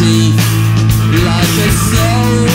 see Life is so